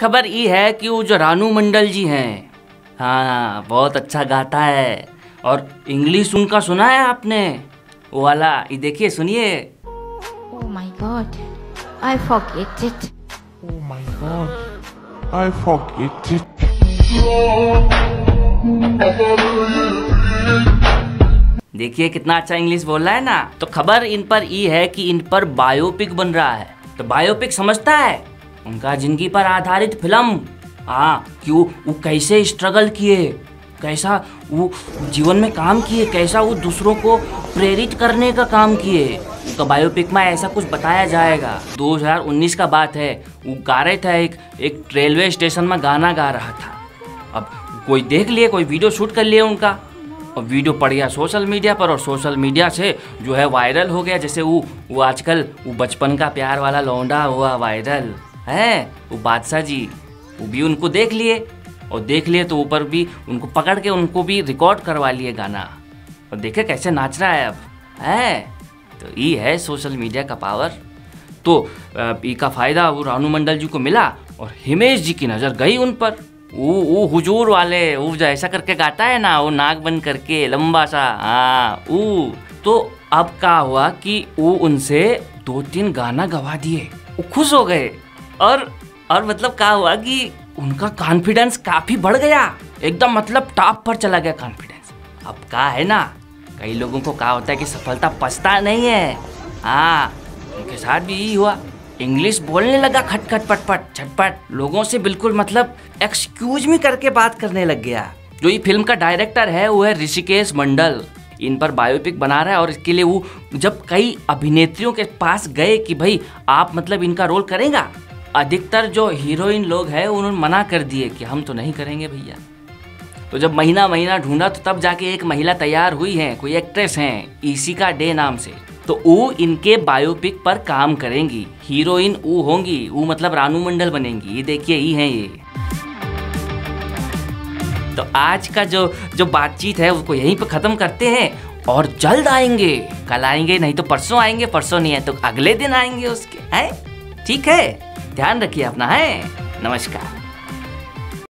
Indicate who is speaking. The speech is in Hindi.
Speaker 1: खबर ये है कि वो जो रानू मंडल जी हैं हाँ बहुत अच्छा गाता है। और इंग्लिश उनका सुना है आपने? वो वाला ये देखिए सुनिए।
Speaker 2: Oh my god, I forget it.
Speaker 3: Oh my god, I forget it.
Speaker 1: देखिए कितना अच्छा इंग्लिश बोल रहा है ना। तो खबर इन पर ये है कि इन पर बायोपिक बन रहा है। तो बायोपिक समझता है? उनका ज़िंदगी पर आधारित फ़िल्म। हाँ कि वो, वो कैसे स्ट्रगल किए? कैसा वो जीवन में काम किए? कैसा वो दूसरों को प्रेरित करने का काम किए? तो बायोपिक में ऐसा कुछ बताया जाएगा। 2019 का बात है। वो गा रहे थे एक एक रेलवे स्टेशन में गाना गा रहा था। अब कोई देख लिए कोई वीडियो शूट कर लिए उनका। और वीडियो पड़ गया सोशल मीडिया पर और सोशल मीडिया से जो है वायरल हो गया। जैसे वो वो आजकल वो बचपन का प्यार वाला लौंडा हुआ वायरल है, वो बादशाह जी, वो भी उनको देख लिए, और देख लिए तो ऊपर भी उनको पकड़ के उनको भी रिकॉर्ड करवा लिए गाना। और देखे कैसे नाच रहा है अब, है? तो ये है सोशल मीडिया का पावर तो ई का फ़ायदा वो रानू मंडल जी को मिला, और हिमेश जी की नज़र गई उन पर। वो वो हुजूर वाले, वो जो ऐसा करके गाता है ना, वो नाक बंद करके, लंबा सा हाँ वो तो अब क्या हुआ कि वो उनसे दो तीन गाना गवा दिए, वो खुश हो गए। और और मतलब क्या हुआ कि उनका कॉन्फिडेंस काफ़ी बढ़ गया। एकदम मतलब टॉप पर चला गया कॉन्फिडेंस अब क्या है ना, कई लोगों को क्या होता है कि सफलता पछता नहीं है। हाँ उनके साथ भी यही हुआ। इंग्लिश बोलने लगा खट खट पट पट झटपट। लोगों से बिल्कुल मतलब एक्सक्यूज मी करके बात करने लग गया। जो ये फ़िल्म का डायरेक्टर है, वो है ऋषिकेश मंडल। इन पर बायोपिक बना रहा है और इसके लिए वो जब कई अभिनेत्रियों के पास गए कि भाई आप मतलब इनका रोल करेगा अधिकतर जो हीरोइन लोग हैं, उन्होंने मना कर दिए कि हम तो नहीं करेंगे भैया। तो जब महीना महीना ढूंढा तो तब जाके एक महिला तैयार हुई है, कोई एक्ट्रेस हैं इसी का डे नाम से। तो वो इनके बायोपिक पर काम करेंगी। हीरोइन वो होंगी वो मतलब रानू मंडल बनेंगी। ये देखिए ही हैं ये। तो आज का जो जो बातचीत है, उसको यहीं पर ख़त्म करते हैं और जल्द आएँगे। कल आएँगे, नहीं तो परसों आएँगे, परसों नहीं है तो अगले दिन आएँगे उसके, हैं? ठीक है? ध्यान रखिए अपना है? नमस्कार।